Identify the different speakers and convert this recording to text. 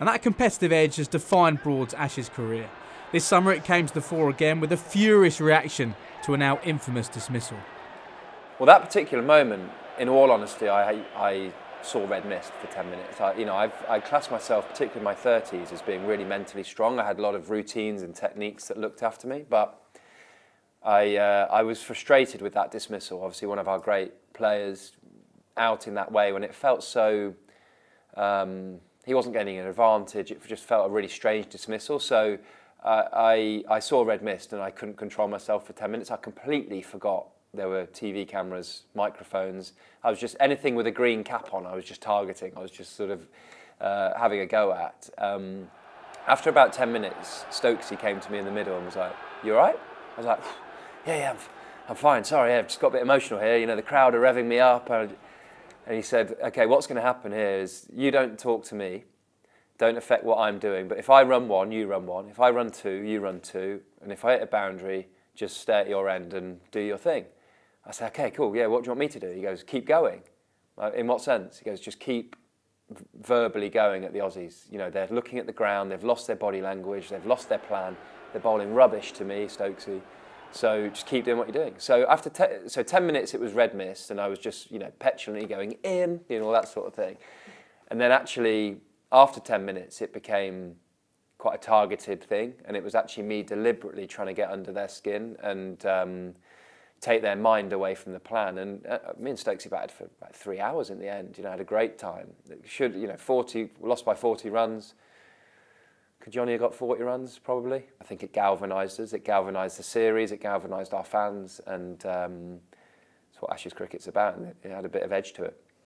Speaker 1: and that competitive edge has defined Broad's Ashes career. This summer it came to the fore again with a furious reaction to a now infamous dismissal.
Speaker 2: Well, that particular moment, in all honesty, I, I saw red mist for 10 minutes. I, you know, I've, I class myself, particularly in my 30s, as being really mentally strong. I had a lot of routines and techniques that looked after me, but I, uh, I was frustrated with that dismissal. Obviously, one of our great players out in that way when it felt so. Um, he wasn't getting an advantage. It just felt a really strange dismissal. So uh, I, I saw red mist and I couldn't control myself for 10 minutes. I completely forgot there were TV cameras, microphones. I was just anything with a green cap on. I was just targeting. I was just sort of uh, having a go at. Um, after about 10 minutes, Stokesy came to me in the middle and was like, "You all right?" I was like, "Yeah, yeah, I'm, I'm fine. Sorry, I've just got a bit emotional here. You know, the crowd are revving me up." And, and he said, "Okay, what's going to happen here is you don't talk to me." Don't affect what I'm doing, but if I run one, you run one. If I run two, you run two. And if I hit a boundary, just stay at your end and do your thing. I said, okay, cool, yeah, what do you want me to do? He goes, keep going. Like, in what sense? He goes, just keep verbally going at the Aussies. You know, they're looking at the ground, they've lost their body language, they've lost their plan, they're bowling rubbish to me, Stokesy. So just keep doing what you're doing. So after te- so 10 minutes it was red mist and I was just, you know, petulantly going in, you know, all that sort of thing. And then actually after 10 minutes it became quite a targeted thing and it was actually me deliberately trying to get under their skin and um, take their mind away from the plan. And uh, me and Stokesy batted for about three hours in the end. You know, had a great time. It should you know 40 lost by 40 runs. Have got 40 runs? Probably. I think it galvanised us. It galvanised the series. It galvanised our fans, and um, it's what Ashes cricket's about. And it had a bit of edge to it.